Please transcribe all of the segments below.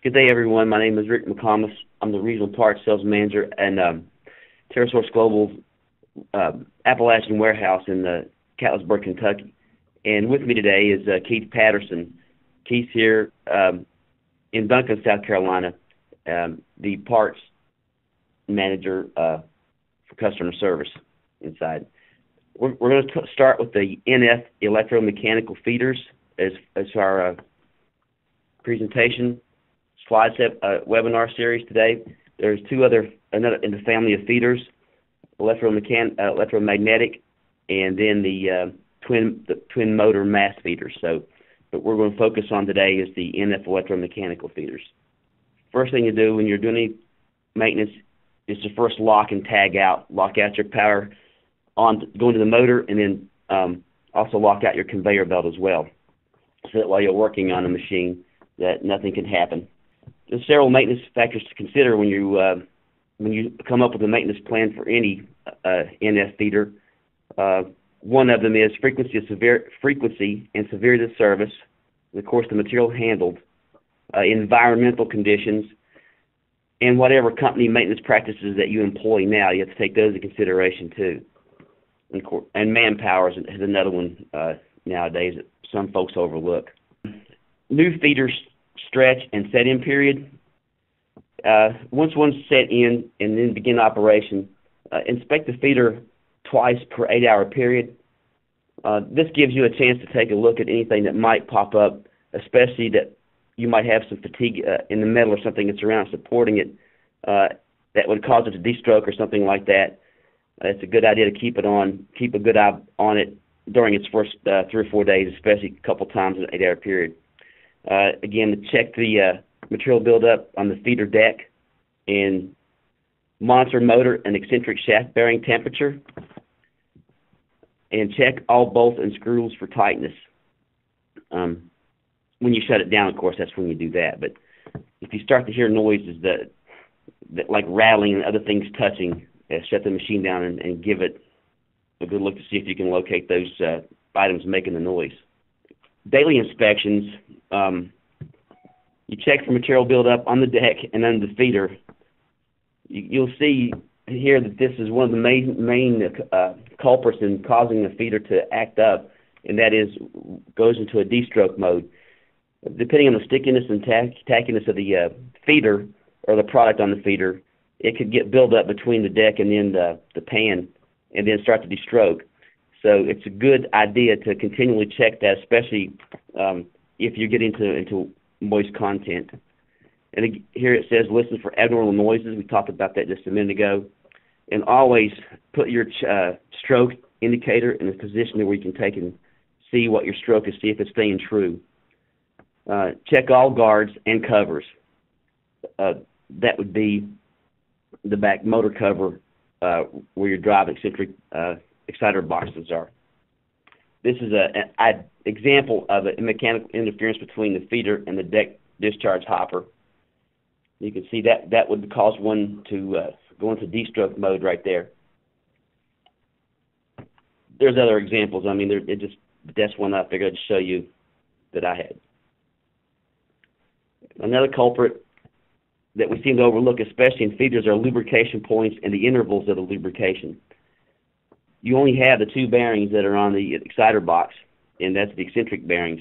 Good day, everyone. My name is Rick McComas. I'm the regional parts sales manager and um, TerraSource Global uh, Appalachian Warehouse in uh, Catlettsburg, Kentucky. And with me today is uh, Keith Patterson. Keith's here um, in Duncan, South Carolina, um, the parts manager uh, for customer service inside. We're, we're going to start with the NF electromechanical feeders as, as our uh, presentation slide set, uh, webinar series today. There's two other another in the family of feeders, electromechan- uh, electromagnetic, and then the uh, twin the twin motor mass feeders. So, what we're going to focus on today is the NF electromechanical feeders. First thing you do when you're doing any maintenance is to first lock and tag out, lock out your power on going to the motor, and then um, also lock out your conveyor belt as well, so that while you're working on a machine, that nothing can happen. There's several maintenance factors to consider when you uh, when you come up with a maintenance plan for any uh, NF feeder. Uh, one of them is frequency of severe frequency and severity of service, and of course the material handled, uh, environmental conditions, and whatever company maintenance practices that you employ now. You have to take those into consideration too. And, and manpower is another one uh, nowadays that some folks overlook. New feeders stretch and set in period. Uh, once one's set in and then begin operation, uh, inspect the feeder twice per eight hour period. Uh, this gives you a chance to take a look at anything that might pop up, especially that you might have some fatigue uh, in the metal or something that's around supporting it uh, that would cause it to destroke or something like that. Uh, it's a good idea to keep it on, keep a good eye on it during its first three or four days, especially a couple times in an eight hour period. Uh, again, check the uh, material buildup on the feeder deck and monitor motor and eccentric shaft bearing temperature and check all bolts and screws for tightness. Um, when you shut it down, of course, that's when you do that. But if you start to hear noises that, that like rattling and other things touching, uh, shut the machine down and, and give it a good look to see if you can locate those uh, items making the noise daily inspections, um, you check for material buildup on the deck and under the feeder. You, you'll see here that this is one of the main main uh, culprits in causing the feeder to act up, and that is goes into a destroke mode. Depending on the stickiness and tack, tackiness of the uh, feeder or the product on the feeder, it could get built up between the deck and then the, the pan, and then start to destroke. So it's a good idea to continually check that, especially um, if you're getting into, into moist content. And here it says listen for abnormal noises. We talked about that just a minute ago. And always put your uh, stroke indicator in a position where you can take and see what your stroke is, see if it's staying true. Uh, check all guards and covers. Uh, that would be the back motor cover uh, where your drive eccentric exciter boxes are. This is an example of a mechanical interference between the feeder and the deck discharge hopper. You can see that that would cause one to uh, go into destroke mode right there. There's other examples. I mean, it just that's one I figured I'd show you that I had. Another culprit that we seem to overlook, especially in feeders, are lubrication points and the intervals of the lubrication you only have the two bearings that are on the exciter box, and that's the eccentric bearings.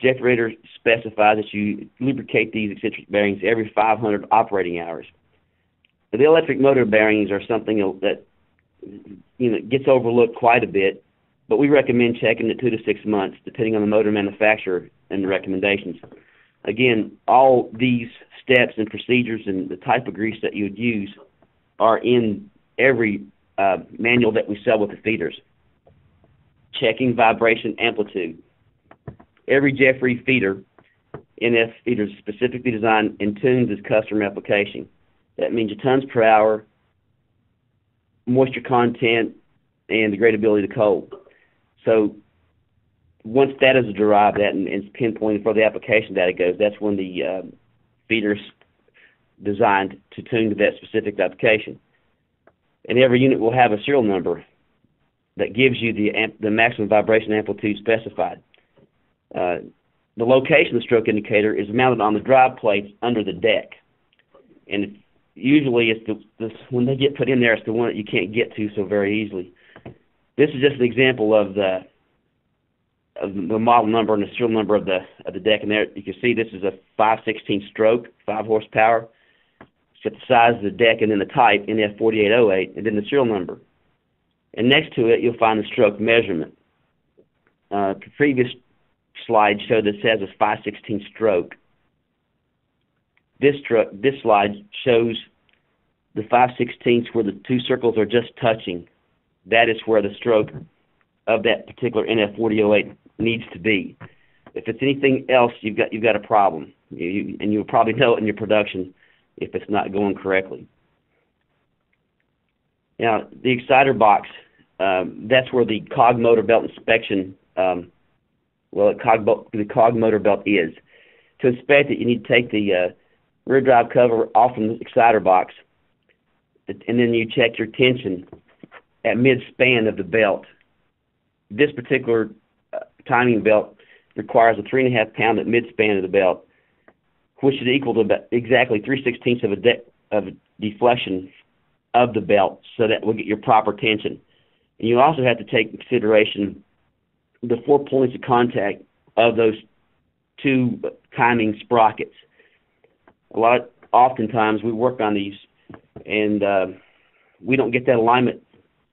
Jeffrey Rader specifies that you lubricate these eccentric bearings every 500 operating hours. The electric motor bearings are something that you know gets overlooked quite a bit, but we recommend checking it two to six months, depending on the motor manufacturer and the recommendations. Again, all these steps and procedures and the type of grease that you would use are in every uh, manual that we sell with the feeders. Checking vibration amplitude. Every Jeffrey feeder, NF feeder, is specifically designed and tuned as customer application. That means your tons per hour, moisture content, and the great ability to cold. So once that is derived that and, and pinpointed for the application data goes, that's when the uh, feeder's designed to tune to that specific application and every unit will have a serial number that gives you the amp, the maximum vibration amplitude specified. Uh, the location of the stroke indicator is mounted on the drive plates under the deck, and usually it's the, the when they get put in there, it's the one that you can't get to so very easily. This is just an example of the of the model number and the serial number of the of the deck, and there you can see this is a 516 stroke, five horsepower. Got the size of the deck and then the type NF4808, and then the serial number. And next to it, you'll find the stroke measurement. Uh, the previous slide showed that it says a 516 stroke. This, this slide shows the 516ths where the two circles are just touching. That is where the stroke of that particular NF4008 needs to be. If it's anything else, you've got you've got a problem, you, and you'll probably know it in your production if it's not going correctly. Now, the exciter box, um, that's where the cog motor belt inspection, um, well, the cog, the cog motor belt is. To inspect it, you need to take the uh, rear drive cover off from the exciter box, and then you check your tension at mid-span of the belt. This particular uh, timing belt requires a three and a half pound at mid-span of the belt, which is equal to about exactly three sixteenths of a de- of deflection of the belt, so that we'll get your proper tension. And you also have to take consideration the four points of contact of those two timing sprockets. A lot, oftentimes, we work on these, and uh, we don't get that alignment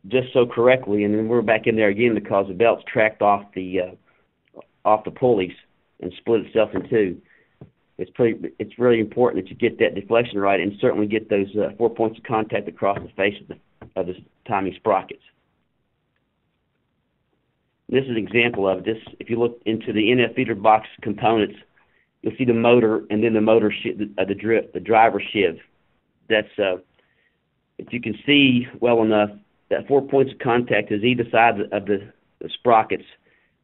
just so correctly, and then we're back in there again because the belt's tracked off the uh, off the pulleys and split itself in two it's pretty it's really important that you get that deflection right and certainly get those uh, four points of contact across the face of the of the timing sprockets. This is an example of this. If you look into the NF feeder box components, you'll see the motor and then the motor sh- uh, the dri- the driver sheave. That's uh, if you can see well enough, that four points of contact is either side of the, the sprockets.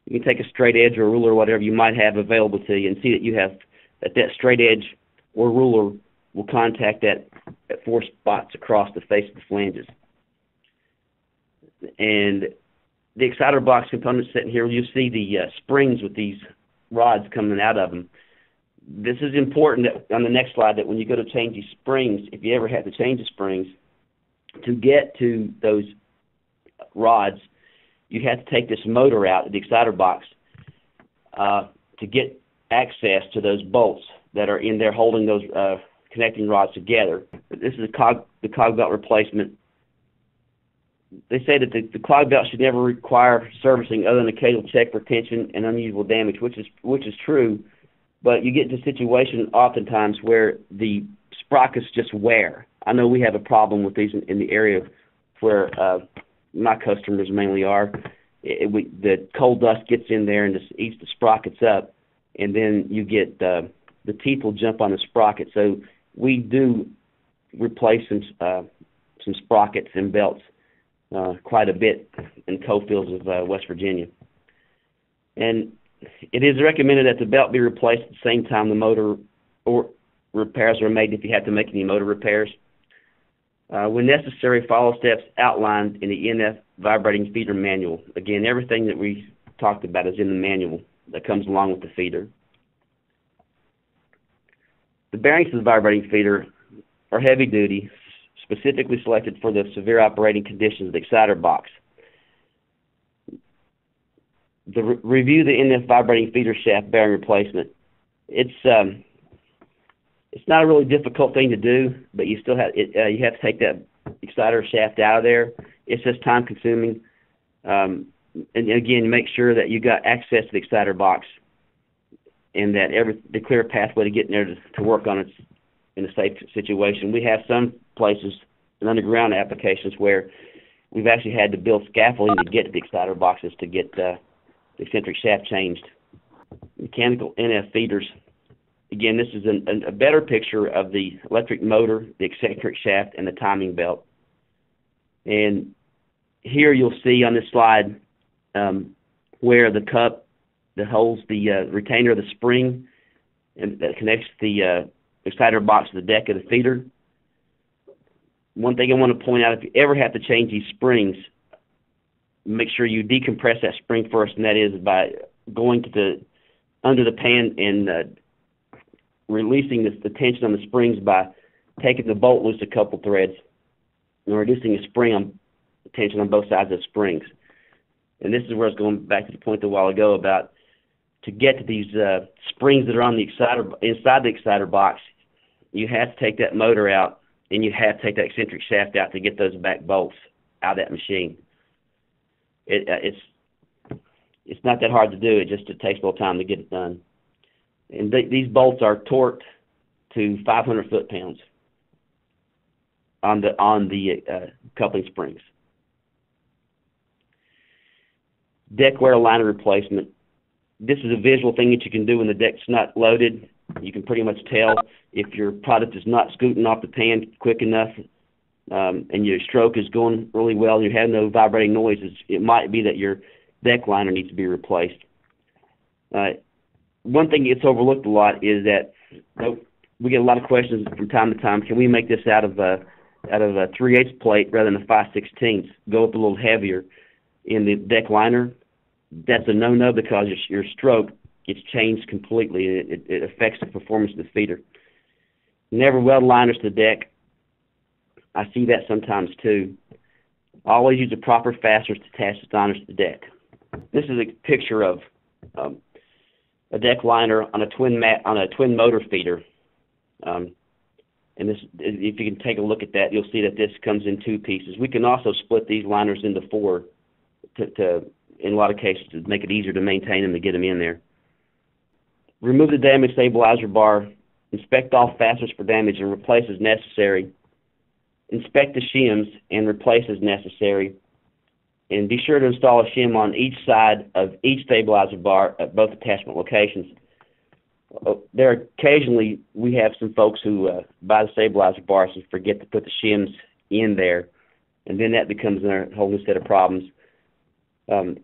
You can take a straight edge or a ruler or whatever you might have available to you and see that you have that that straight edge or ruler will contact that at four spots across the face of the flanges. And the exciter box components sitting here, you'll see the uh, springs with these rods coming out of them. This is important that, on the next slide that when you go to change these springs, if you ever have to change the springs, to get to those rods, you have to take this motor out of the exciter box uh, to get access to those bolts that are in there holding those uh, connecting rods together. This is cog, the cog belt replacement. They say that the, the cog belt should never require servicing other than occasional check for tension and unusual damage, which is which is true. But you get into a situation oftentimes where the sprockets just wear. I know we have a problem with these in, in the area where uh, my customers mainly are. It, we, the coal dust gets in there and just eats the sprockets up and then you get uh, the teeth will jump on the sprocket. So we do replace some uh, some sprockets and belts uh, quite a bit in coal fields of uh, West Virginia. And it is recommended that the belt be replaced at the same time the motor or repairs are made if you have to make any motor repairs. Uh, when necessary, follow steps outlined in the NF vibrating feeder manual. Again, everything that we talked about is in the manual that comes along with the feeder. The bearings of the vibrating feeder are heavy duty, specifically selected for the severe operating conditions of the exciter box. The re- review the NF vibrating feeder shaft bearing replacement. It's um, it's not a really difficult thing to do, but you still have it, uh, you have to take that exciter shaft out of there. It's just time consuming. Um, and again, make sure that you got access to the exciter box and that every the clear pathway to get in there to, to work on it in a safe situation. We have some places in underground applications where we've actually had to build scaffolding to get to the exciter boxes to get uh, the eccentric shaft changed. Mechanical NF feeders. Again, this is an, an, a better picture of the electric motor, the eccentric shaft, and the timing belt. And here you'll see on this slide um, where the cup that holds the uh, retainer of the spring and that connects the uh, exciter box to the deck of the feeder. One thing I want to point out: if you ever have to change these springs, make sure you decompress that spring first, and that is by going to the under the pan and uh, releasing the, the tension on the springs by taking the bolt loose a couple threads and reducing the spring on tension on both sides of the springs. And this is where I was going back to the point a while ago about to get to these uh, springs that are on the exciter inside the exciter box, you have to take that motor out and you have to take that eccentric shaft out to get those back bolts out of that machine. It, uh, it's it's not that hard to do. It just it takes a little time to get it done. And th- these bolts are torqued to 500 foot pounds on the on the uh, coupling springs. Deck wear liner replacement. This is a visual thing that you can do when the deck's not loaded. You can pretty much tell if your product is not scooting off the pan quick enough um, and your stroke is going really well and you have no vibrating noises, it might be that your deck liner needs to be replaced. Uh, one thing that gets overlooked a lot is that we get a lot of questions from time to time. Can we make this out of a out of a 3 8 plate rather than a 5 16 Go up a little heavier in the deck liner. That's a no no because your, your stroke gets changed completely. It, it affects the performance of the feeder. Never weld liners to the deck. I see that sometimes too. Always use the proper fasteners to attach the liners to the deck. This is a picture of um, a deck liner on a twin mat on a twin motor feeder. Um, and this, if you can take a look at that, you'll see that this comes in two pieces. We can also split these liners into four to, to in a lot of cases, to make it easier to maintain them to get them in there. Remove the damaged stabilizer bar. Inspect all fasteners for damage and replace as necessary. Inspect the shims and replace as necessary. And be sure to install a shim on each side of each stabilizer bar at both attachment locations. Uh, there occasionally we have some folks who uh, buy the stabilizer bars and forget to put the shims in there, and then that becomes a whole new set of problems. Um,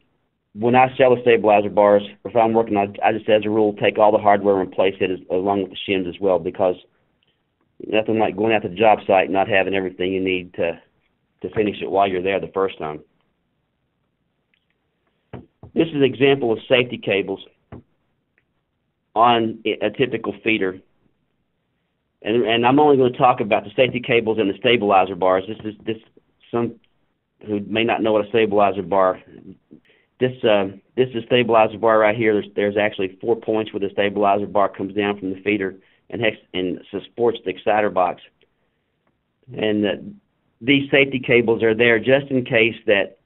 when I sell the stabilizer bars, if I'm working on, I just as a rule take all the hardware and replace it as, along with the shims as well because nothing like going out to the job site and not having everything you need to to finish it while you're there the first time. This is an example of safety cables on a typical feeder. And, and I'm only going to talk about the safety cables and the stabilizer bars. This is this some who may not know what a stabilizer bar this uh, this is stabilizer bar right here. There's there's actually four points where the stabilizer bar comes down from the feeder and hex and supports the exciter box. And uh, these safety cables are there just in case that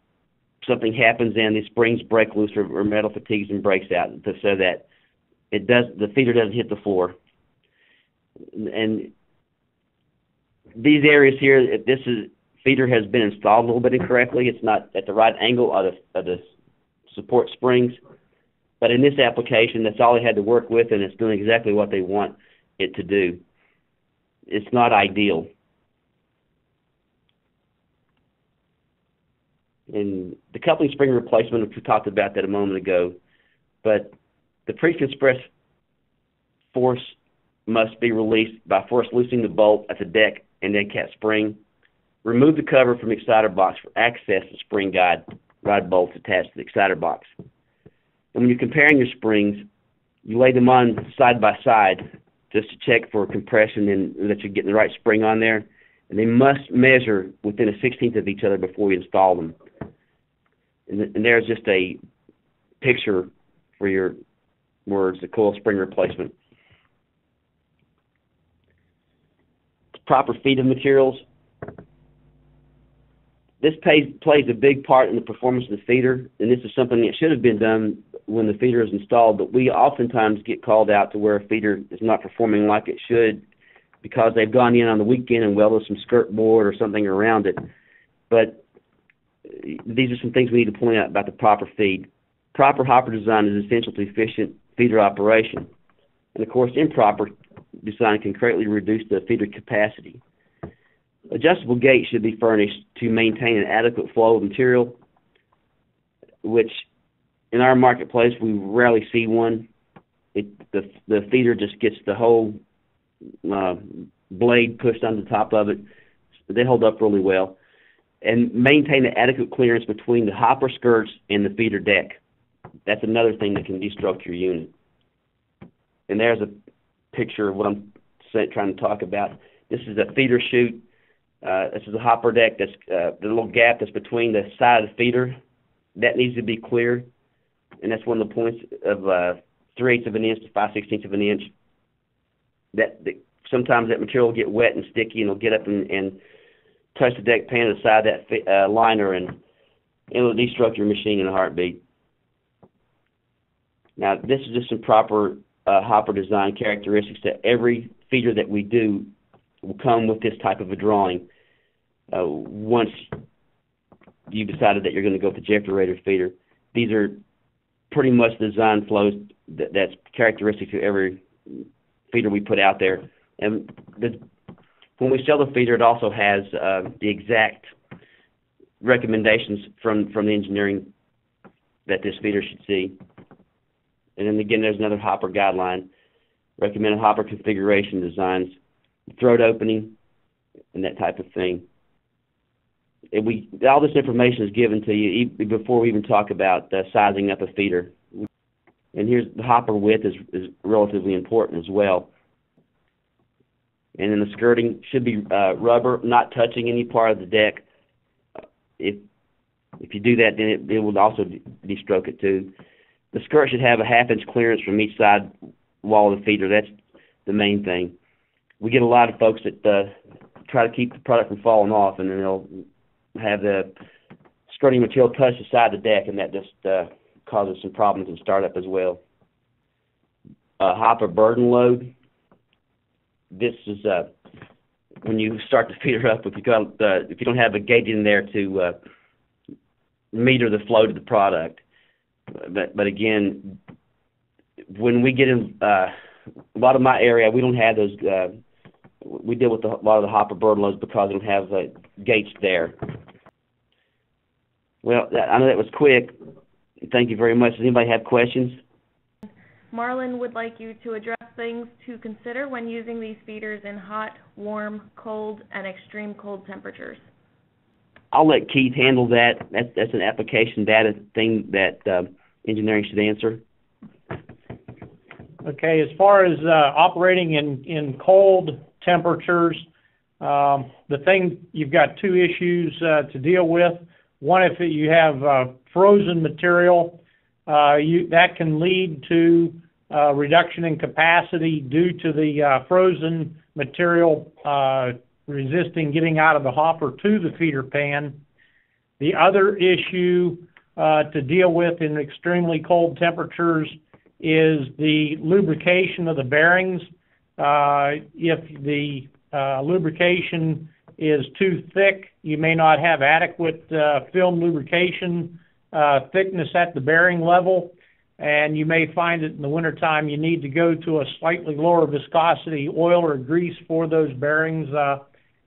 something happens and the springs break loose or, or metal fatigues and breaks out, to, so that it does the feeder doesn't hit the floor. And these areas here, if this is feeder has been installed a little bit incorrectly. It's not at the right angle of the, of the support springs. But in this application, that's all they had to work with, and it's doing exactly what they want it to do. It's not ideal. And the coupling spring replacement, which we talked about that a moment ago, but the pre-compressed force must be released by first loosening the bolt at the deck and then cat spring. Remove the cover from exciter box for access to spring guide rod bolts attached to the exciter box. And when you're comparing your springs, you lay them on side by side just to check for compression and that you're getting the right spring on there. And they must measure within a sixteenth of each other before you install them. And, th- and there's just a picture for your words, the coil spring replacement. Proper feed of materials this plays plays a big part in the performance of the feeder, and this is something that should have been done when the feeder is installed. But we oftentimes get called out to where a feeder is not performing like it should because they've gone in on the weekend and welded some skirt board or something around it. But these are some things we need to point out about the proper feed. Proper hopper design is essential to efficient feeder operation, and of course, improper design can greatly reduce the feeder capacity. Adjustable gates should be furnished to maintain an adequate flow of material, which in our marketplace we rarely see one. It, the the feeder just gets the whole uh, blade pushed on the top of it. They hold up really well, and maintain the adequate clearance between the hopper skirts and the feeder deck. That's another thing that can destruct your unit. and there's a picture of what I'm trying to talk about. This is a feeder chute. Uh, this is a hopper deck. That's uh, the little gap that's between the side of the feeder. That needs to be clear, and that's one of the points of uh, three eighths of an inch to five sixteenths of an inch. That, that sometimes that material will get wet and sticky, and it'll get up and, and touch the deck pan of the side of that uh, liner, and it'll destruct your machine in a heartbeat. Now, this is just some proper uh, hopper design characteristics that every feeder that we do will come with this type of a drawing. Uh, once you decided that you're going to go with the Jeffrey Rader feeder, these are pretty much design flows that, that's characteristic to every feeder we put out there. And the, when we sell the feeder, it also has uh, the exact recommendations from from the engineering that this feeder should see. And then again, there's another hopper guideline, recommended hopper configuration designs, throat opening, and that type of thing. We all this information is given to you before we even talk about uh, sizing up a feeder. And here's the hopper width is, is relatively important as well. And then the skirting should be uh, rubber, not touching any part of the deck. If if you do that, then it, it will also de-stroke it too. The skirt should have a half inch clearance from each side wall of the feeder. That's the main thing. We get a lot of folks that uh, try to keep the product from falling off, and then they'll have the skirting material touch the side of the deck, and that just uh, causes some problems in startup as well. Uh, hopper burden load. This is uh, when you start the feeder up. If you got uh, if you don't have a gauge in there to uh, meter the flow to the product, but but again, when we get in uh, a lot of my area, we don't have those. Uh, we deal with a lot of the hopper burden loads because we don't have uh, gates there. Well, I know that was quick. Thank you very much. Does anybody have questions? Marlin would like you to address things to consider when using these feeders in hot, warm, cold, and extreme cold temperatures. I'll let Keith handle that. That's that's an application data thing that uh, engineering should answer. Okay, as far as uh, operating in in cold temperatures, um, the thing you've got two issues uh, to deal with. One, if you have uh, frozen material, uh, you that can lead to uh, reduction in capacity due to the uh, frozen material resisting getting out of the hopper to the feeder pan. The other issue uh, to deal with in extremely cold temperatures is the lubrication of the bearings. Uh, if the uh, lubrication is too thick, you may not have adequate uh, film lubrication uh, thickness at the bearing level, and you may find that in the wintertime you need to go to a slightly lower viscosity oil or grease for those bearings. Uh,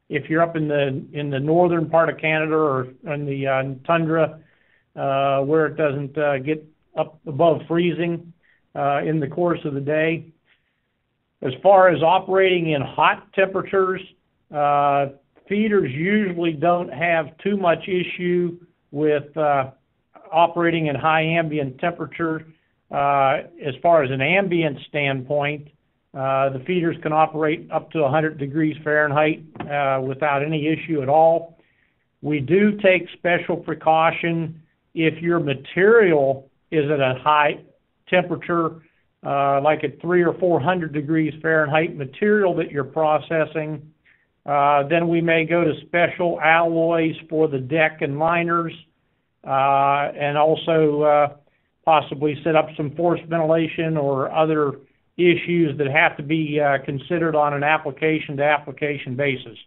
if you're up in the in the northern part of Canada or in the uh, tundra uh, where it doesn't uh, get up above freezing uh, in the course of the day. As far as operating in hot temperatures, uh, feeders usually don't have too much issue with uh, operating in high ambient temperature. Uh, as far as an ambient standpoint, uh, the feeders can operate up to 100 degrees Fahrenheit uh, without any issue at all. We do take special precaution if your material is at a high temperature, uh, like at three or 400 degrees Fahrenheit material that you're processing, then we may go to special alloys for the deck and liners, uh, and also uh, possibly set up some forced ventilation or other issues that have to be uh, considered on an application-to-application basis.